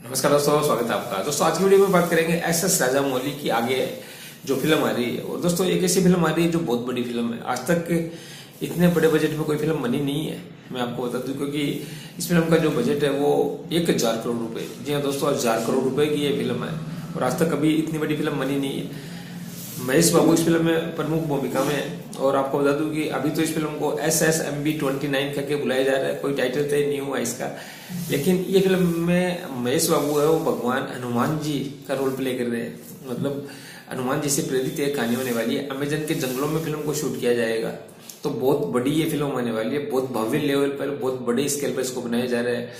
नमस्कार दोस्तों, स्वागत है आपका। दोस्तों, आज की वीडियो में बात करेंगे एस एस राजा मौली की आगे जो फ़िल्म आ रही है। और दोस्तों, एक ऐसी फ़िल्म आ रही है जो बहुत बड़ी फ़िल्म है। आज तक इतने बड़े बजट में कोई फ़िल्म बनी नहीं है। मैं आपको बता दू, क्योंकि इस फ़िल्म का जो बजट है वो एक हज़ार करोड़ रुपए। जी हाँ दोस्तों, हज़ार करोड़ रुपए की ये फ़िल्म है। और आज तक कभी इतनी बड़ी फ़िल्म बनी नहीं है। महेश बाबू, इस फ़िल्म में प्रमुख भूमिका में और आपको बता दूँ कि अभी तो इस फ़िल्म को S S M B twenty nine करके बुलाया जा रहा है। कोई टाइटल तय नहीं हुआ इसका। लेकिन ये फ़िल्म में महेश बाबू है, वो भगवान हनुमान जी का रोल प्ले कर रहे हैं। मतलब हनुमान जी से प्रेरित एक कहानी होने वाली है। अमेजन के जंगलों में फ़िल्म को शूट किया जाएगा। तो बहुत बड़ी ये फ़िल्म होने वाली है। बहुत भव्य लेवल पर, बहुत बड़े स्केल पर इसको बनाया जा रहा है।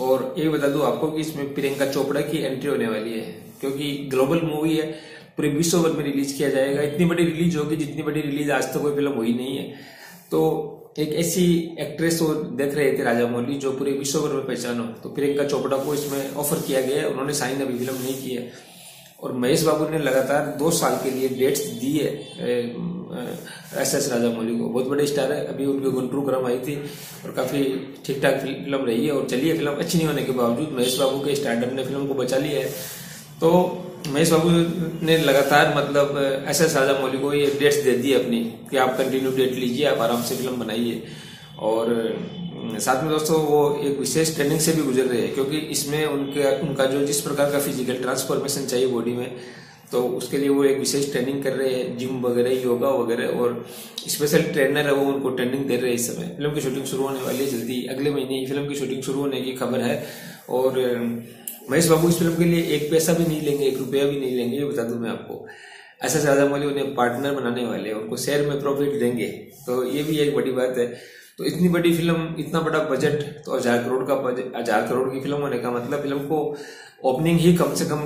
और ये बता दूँ आपको कि इसमें प्रियंका चोपड़ा की एंट्री होने वाली है। क्योंकि ग्लोबल मूवी है। पूरे विश्व भर में रिलीज़ किया जाएगा। इतनी बड़ी रिलीज़ होगी, जितनी बड़ी रिलीज़ आज तक तो कोई फ़िल्म हुई नहीं है। तो एक ऐसी एक्ट्रेस वो देख रहे थे राजा मौली जो पूरे विश्व भर में हो। तो प्रियंका चोपड़ा को इसमें ऑफ़र किया गया उन्होंने साइन अभी फ़िल्म नहीं की है। और महेश बाबू ने लगातार दो साल के लिए डेट्स दी है एस एस राजा मौली को। बहुत बड़े स्टार है। अभी उनकी गुंटरू क्रम आई थी और काफ़ी ठीक ठाक फ़िल्म रही है। और चलिए फ़िल्म अच्छी नहीं होने के बावजूद महेश बाबू के स्टार्टअप ने फ़िल्म को बचा लिया है। तो महेश बाबू ने लगातार मतलब एस एस राजा मौली को ये डेट्स दे दी अपनी, कि आप कंटिन्यू डेट लीजिए, आप आराम से फ़िल्म बनाइए। और साथ में दोस्तों, वो एक विशेष ट्रेनिंग से भी गुजर रहे हैं, क्योंकि इसमें उनके, उनका जो जिस प्रकार का फ़िज़िकल ट्रांसफॉर्मेशन चाहिए बॉडी में तो उसके लिए वो एक विशेष ट्रेनिंग कर रहे हैं जिम वगैरह योगा वगैरह, और स्पेशल ट्रेनर है वो उनको ट्रेनिंग दे रहे हैं इस समय। फ़िल्म की शूटिंग शुरू होने वाली है जल्दी, अगले महीने फ़िल्म की शूटिंग शुरू होने की खबर है। और महेश बाबू इस फ़िल्म के लिए एक पैसा भी नहीं लेंगे, एक रुपया भी नहीं लेंगे, ये बता दूँ मैं आपको। ऐसा ज़्यादा मौली उन्हें पार्टनर बनाने वाले, उनको शेयर में प्रॉफिट देंगे तो ये भी एक बड़ी बात है। तो इतनी बड़ी फ़िल्म इतना बड़ा बजट तो हज़ार करोड़ का हज़ार करोड़ की फ़िल्म होने का मतलब फ़िल्म को ओपनिंग ही कम से कम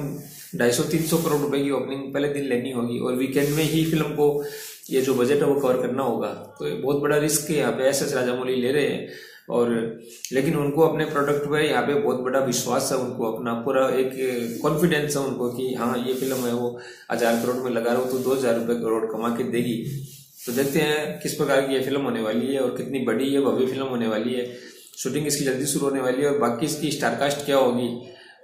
ढाई सौ, तीन सौ करोड़ रुपए की ओपनिंग पहले दिन लेनी होगी, और वीकेंड में ही फ़िल्म को ये जो बजट है वो कवर करना होगा। तो ये बहुत बड़ा रिस्क है, यहाँ पे एस एस राजामौली ले रहे हैं। और लेकिन उनको अपने प्रोडक्ट पर यहाँ पे बहुत बड़ा विश्वास है उनको, अपना पूरा एक कॉन्फिडेंस है उनको कि हाँ ये फ़िल्म है वो हज़ार करोड़ में लगा रहा हूँ तो दो हज़ार रुपये करोड़ कमा के देगी। तो देखते हैं किस प्रकार की ये फ़िल्म होने वाली है और कितनी बड़ी है भव्य फ़िल्म होने वाली है। शूटिंग इसकी जल्दी शुरू होने वाली है और बाकी इसकी स्टारकास्ट क्या होगी?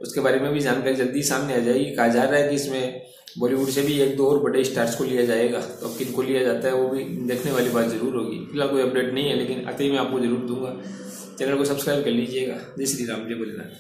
उसके बारे में भी जानकारी जल्दी सामने आ जाएगी। कहा जा रहा है कि इसमें बॉलीवुड से भी एक दो और बड़े स्टार्स को लिया जाएगा। तो अब किन को लिया जाता है वो भी देखने वाली बात ज़रूर होगी। फ़िलहाल कोई अपडेट नहीं है, लेकिन ही मैं आपको ज़रूर दूँगा। चैनल को सब्सक्राइब कर लीजिएगा। जय श्री राम, जय भोलेनाथ।